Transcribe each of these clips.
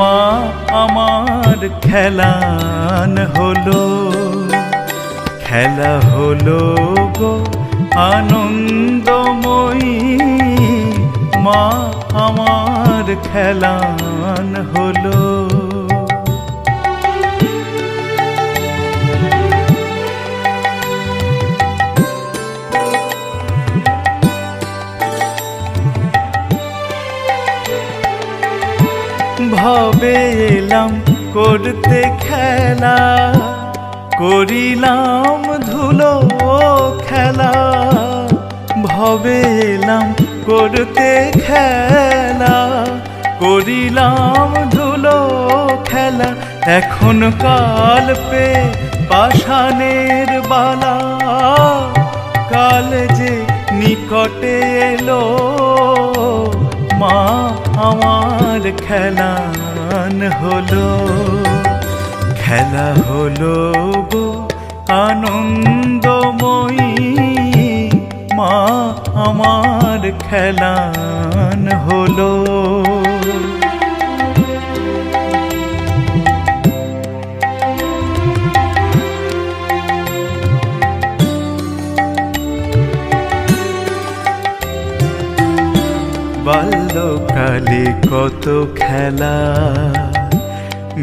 মা আমার খেলান হলো। খেলা হলো গো আনন্দময়ী। মা আমার খেলান হলো। ভবে এলাম করতে খেলা। করিলাম ধুলো খেলা। ভবে এলাম করতে খেলা। করিলাম ধুলো খেলা। এখন কাল পে পাষাণের বালা। কাল যে নিকটে এলো মা আমার খেলান হলো খেলা হলো গো আনন্দময়ী। মা আমার খেলান হলো। বাল্যকালে কত খেলা,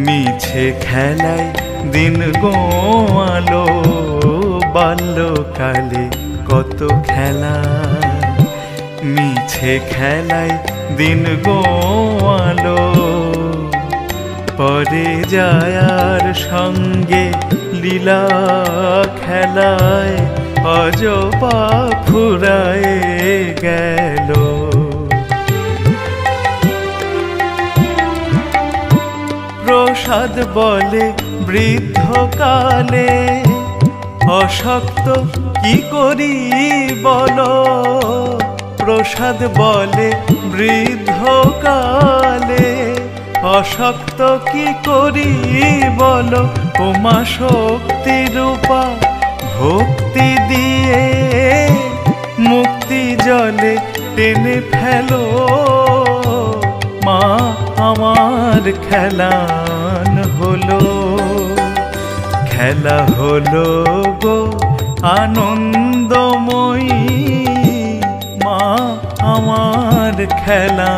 মিছে খেলায় দিন গোয়ালো। বাল্যকালে কত খেলা, মিছে খেলায় দিন গোয়ালো। পরে যায়ার সঙ্গে লীলা খেলায় অজপা ফুরায় গেল। প্রসাদ বলে বৃদ্ধকালে অশক্ত কি করি বলো? প্রসাদ বলে বৃদ্ধকালে অশক্ত কি করি বলো? উমা শক্তি রূপা ভক্তি দিয়ে মুক্তি জলে টেনে ফেলো। মা, আমার খেলান হলো খেলা হলো গো আনন্দময়ী। মা আমার হলো